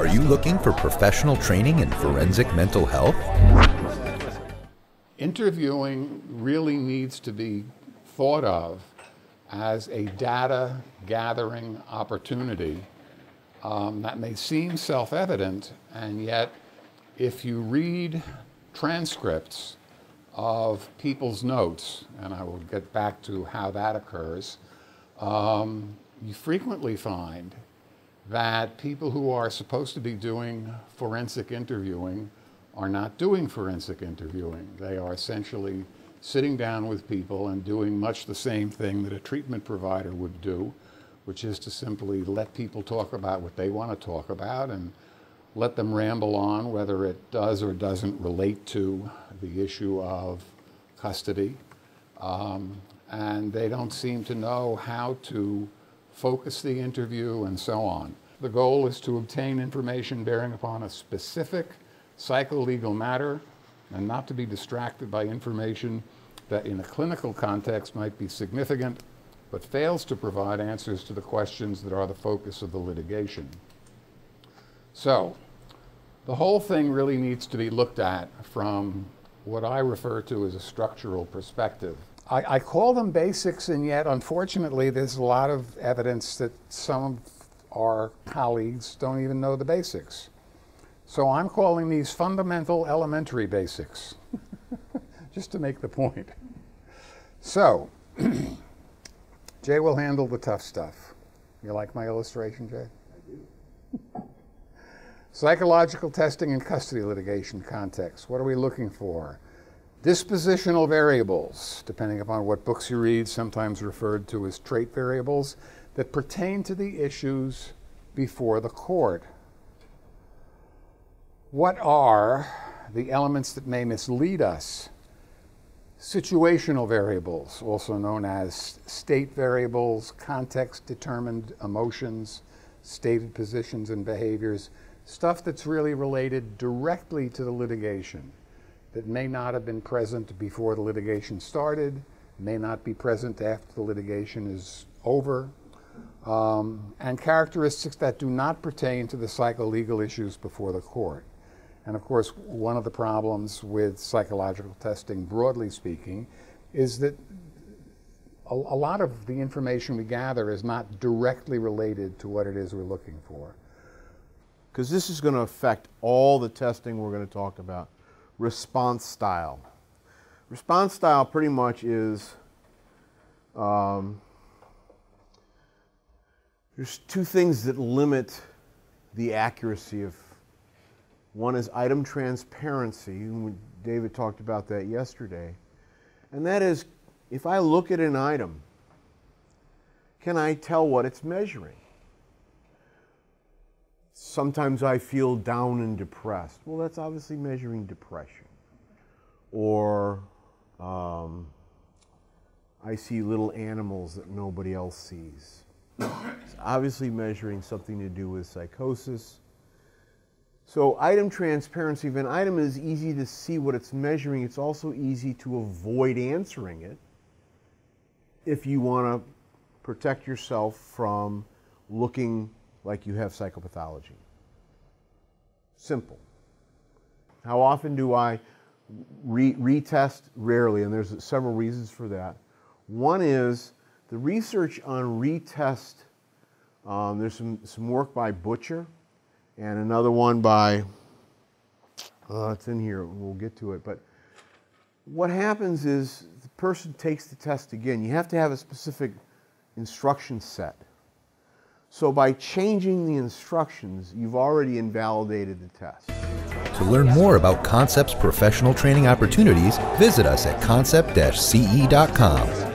Are you looking for professional training in forensic mental health? Interviewing really needs to be thought of as a data gathering opportunity um, that may seem self evident, and yet, if you read transcripts of people's notes, and I will get back to how that occurs, um, you frequently find that people who are supposed to be doing forensic interviewing are not doing forensic interviewing. They are essentially sitting down with people and doing much the same thing that a treatment provider would do, which is to simply let people talk about what they want to talk about and let them ramble on, whether it does or doesn't relate to the issue of custody. Um, and they don't seem to know how to focus the interview and so on. The goal is to obtain information bearing upon a specific psycholegal matter and not to be distracted by information that in a clinical context might be significant but fails to provide answers to the questions that are the focus of the litigation. So, the whole thing really needs to be looked at from what I refer to as a structural perspective. I, I, call them basics, and yet, unfortunately, there's a lot of evidence that some of our colleagues don't even know the basics. So I'm calling these fundamental elementary basics, just to make the point. So, Jay will handle the tough stuff. You like my illustration, Jay? I do. Psychological testing in custody litigation context. What are we looking for? Dispositional variables, depending upon what books you read, sometimes referred to as trait variables, that pertain to the issues before the court. What are the elements that may mislead us? Situational variables, also known as state variables, context determined emotions, stated positions and behaviors, stuff that's really related directly to the litigation that may not have been present before the litigation started, may not be present after the litigation is over, um, and characteristics that do not pertain to the psycholegal issues before the court. And of course, one of the problems with psychological testing, broadly speaking, is that a, a, lot of the information we gather is not directly related to what it is we're looking for. Because this is going to affect all the testing we're going to talk about. Response style. Response style pretty much is um, there's two things that limit the accuracy of one is item transparency. David talked about that yesterday. And that is if I look at an item, can I tell what it's measuring? Sometimes I feel down and depressed. Well, that's obviously measuring depression. Or um, I see little animals that nobody else sees. It's obviously measuring something to do with psychosis so item transparency, if an item is easy to see what it's measuring, it's also easy to avoid answering it if you want to protect yourself from looking like you have psychopathology. Simple. How often do I re retest? Rarely, and there's several reasons for that. One is the research on retest, um, there's some, some work by Butcher and another one by, uh, it's in here, we'll get to it. But what happens is the person takes the test again. You have to have a specific instruction set. So by changing the instructions, you've already invalidated the test. To learn more about Concept's professional training opportunities, visit us at concept-ce.com.